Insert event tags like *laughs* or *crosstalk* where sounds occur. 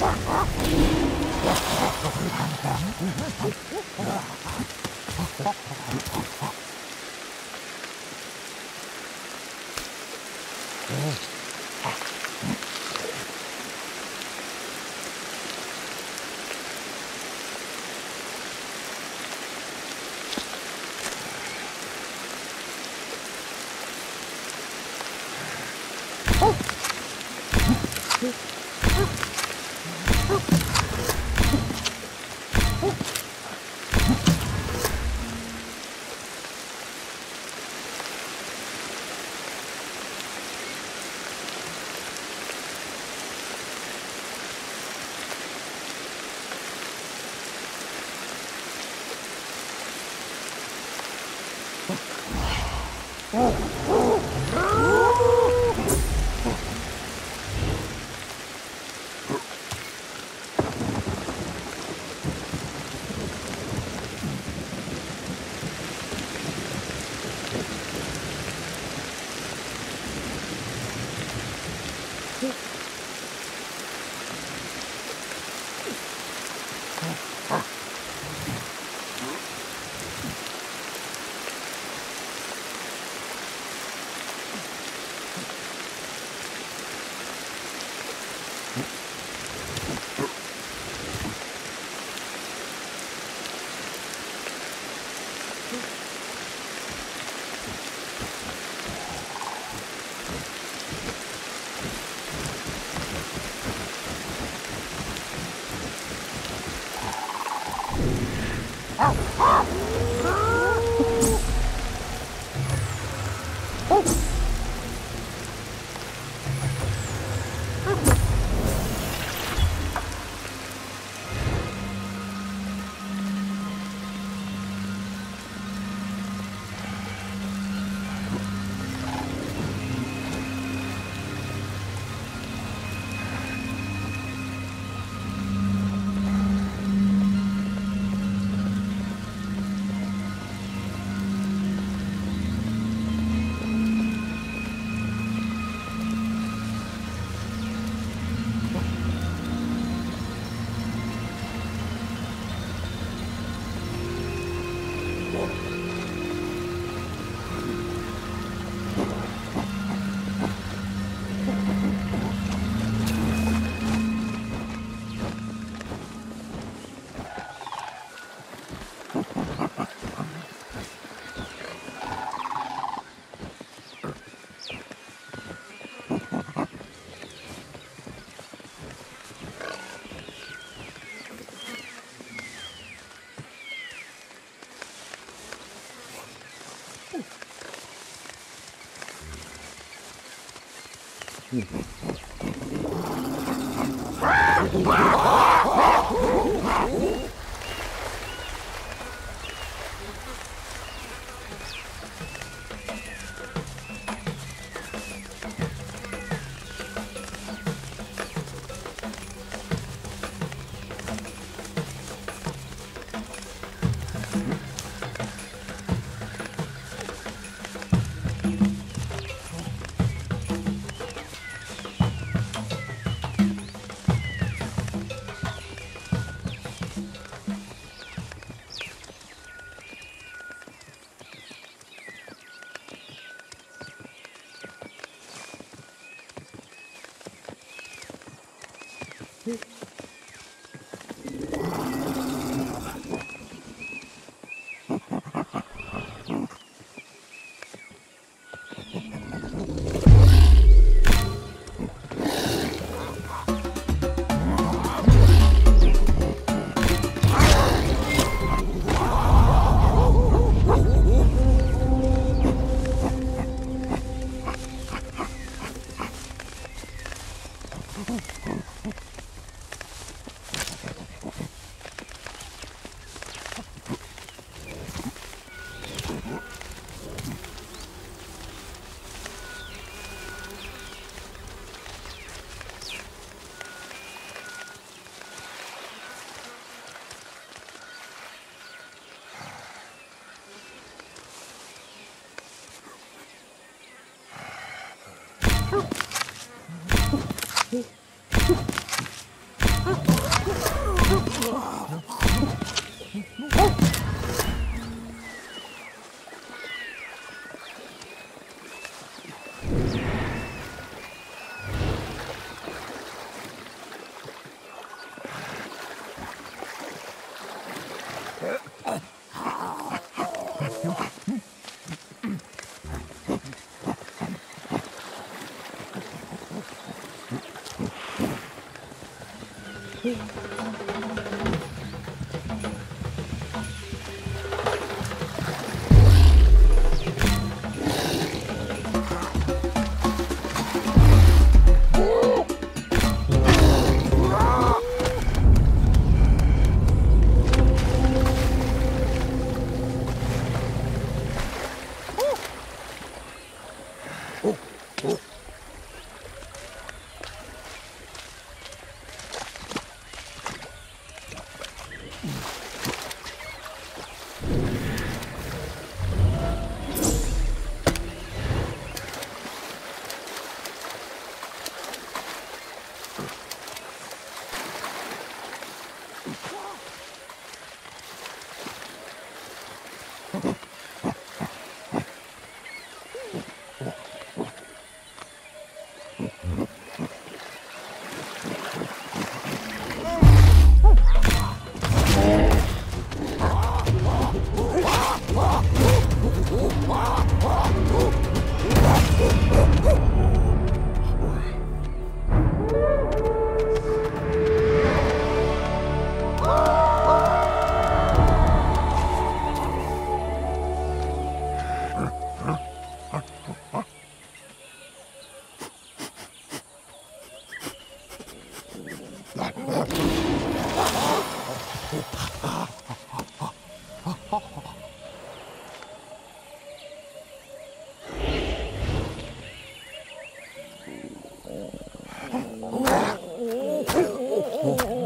Oh. Yeah. 啊啊啊 Hmm. Tschüss. 嗯 *laughs* 嗯嗯